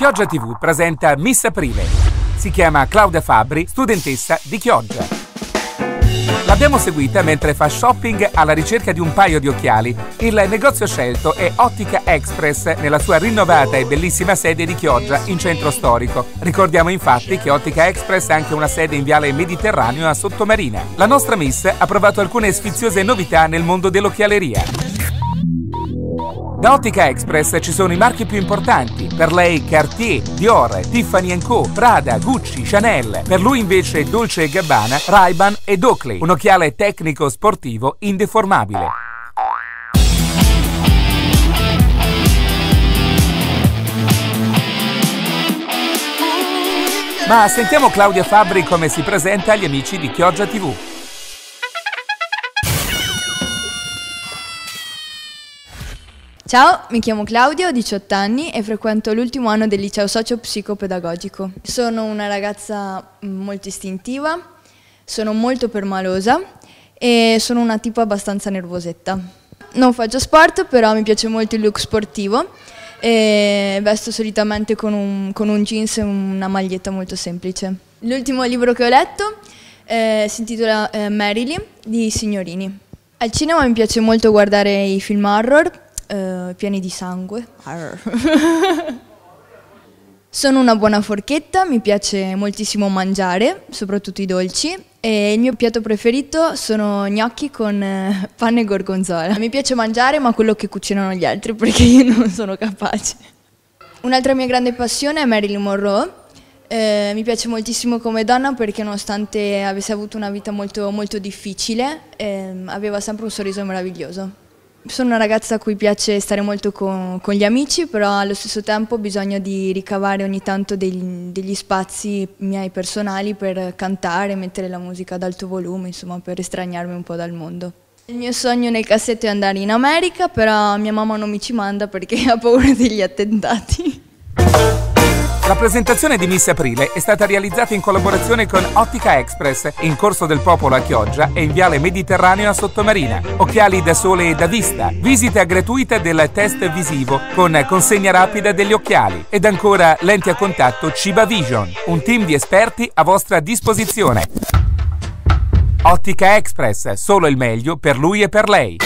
Chioggia TV presenta Miss Aprile. Si chiama Claudia Fabri, studentessa di Chioggia. L'abbiamo seguita mentre fa shopping alla ricerca di un paio di occhiali. Il negozio scelto è Ottica Express nella sua rinnovata e bellissima sede di Chioggia in centro storico. Ricordiamo infatti che Ottica Express ha anche una sede in Viale Mediterraneo a Sottomarina. La nostra Miss ha provato alcune sfiziose novità nel mondo dell'occhialeria. Da Ottica Express ci sono i marchi più importanti. Per lei Cartier, Dior, Tiffany Co, Prada, Gucci, Chanel. Per lui invece Dolce Gabbana, Ray-Ban ed Oakley. Un occhiale tecnico sportivo indeformabile. Ma sentiamo Claudia Fabri come si presenta agli amici di Chioggia TV. Ciao, mi chiamo Claudia, ho 18 anni e frequento l'ultimo anno del liceo socio-psicopedagogico. Sono una ragazza mm, molto istintiva, sono molto permalosa e sono una tipo abbastanza nervosetta. Non faccio sport, però mi piace molto il look sportivo e vesto solitamente con un, con un jeans e una maglietta molto semplice. L'ultimo libro che ho letto eh, si intitola eh, Marilyn di Signorini. Al cinema mi piace molto guardare i film horror eh, pieni di sangue. Sono una buona forchetta, mi piace moltissimo mangiare, soprattutto i dolci. E il mio piatto preferito sono gnocchi con eh, panne e gorgonzola. Mi piace mangiare, ma quello che cucinano gli altri, perché io non sono capace. Un'altra mia grande passione è Marilyn Monroe. Eh, mi piace moltissimo come donna perché nonostante avesse avuto una vita molto, molto difficile, eh, aveva sempre un sorriso meraviglioso. Sono una ragazza a cui piace stare molto con, con, gli amici, però allo stesso tempo ho bisogno di ricavare ogni tanto degli, degli, spazi miei personali per cantare, mettere la musica ad alto volume, insomma per estraniarmi un po' dal mondo. Il mio sogno nel cassetto è andare in America, però mia mamma non mi ci manda perché ha paura degli attentati. La presentazione di Miss Aprile è stata realizzata in collaborazione con Ottica Express in Corso del Popolo a Chioggia e in Viale Mediterraneo a Sottomarina. Occhiali da sole e da vista, visita gratuita del test visivo con consegna rapida degli occhiali ed ancora lenti a contatto Ciba Vision, un team di esperti a vostra disposizione. Ottica Express, solo il meglio per lui e per lei.